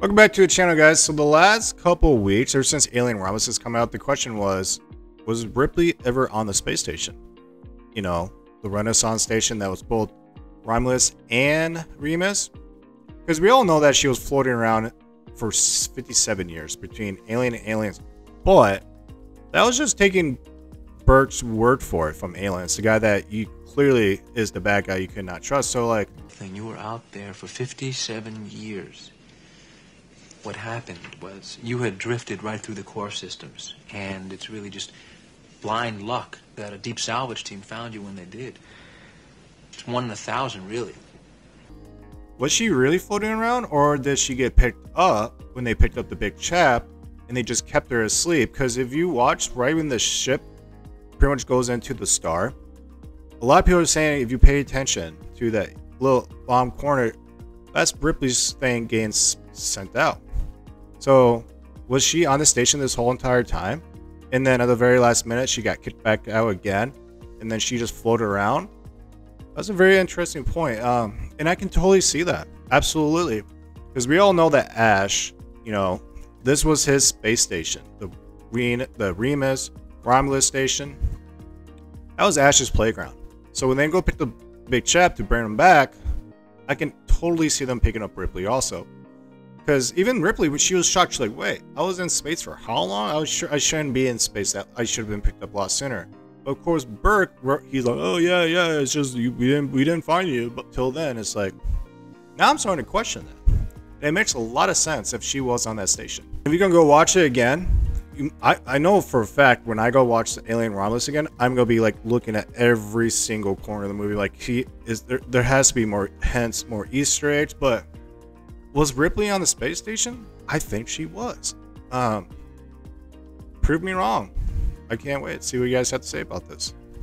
Welcome back to the channel, guys. So the last couple weeks, or since Alien Romulus has come out, the question was, was Ripley ever on the space station? You know, the Renaissance station that was both Romulus and Remus? Because we all know that she was floating around for 57 years between Alien and Aliens. But that was just taking Burke's word for it from Aliens, the guy that you clearly is the bad guy you could not trust. So, like, thing. You were out there for 57 years. What happened was you had drifted right through the core systems, and it's really just blind luck that a deep salvage team found you when they did. It's one in a thousand, really. was she really floating around, or did she get picked up when they picked up the big chap and they just kept her asleep? Because if you watch right when the ship pretty much goes into the star, a lot of people are saying if you pay attention to that little bottom corner, that's Ripley's thing getting sent out. So, was she on the station this whole entire time? And then at the very last minute, she got kicked back out again, and then she just floated around? That's a very interesting point. Um, and I can totally see that. Absolutely. Because we all know that Ash, you know, this was his space station. The, Ren- the Remus Romulus station. That was Ash's playground. So when they go pick the big chap to bring him back, I can totally see them picking up Ripley also. Because even Ripley, she was shocked, she's like, "Wait, I was in space for how long? I was sure I shouldn't be in space. That I should have been picked up a lot sooner." But of course, Burke, he's like, "Oh yeah, yeah, it's just you, we didn't we didn't find you." But till then, it's like, now I'm starting to question that. It makes a lot of sense if she was on that station. If you're gonna go watch it again, I, I know for a fact when I go watch the Alien Romulus again, I'm gonna be like looking at every single corner of the movie. Like he is there there has to be more hints, more Easter eggs, but was Ripley on the space station? I think she was. Um prove me wrong. I can't wait to see what you guys have to say about this.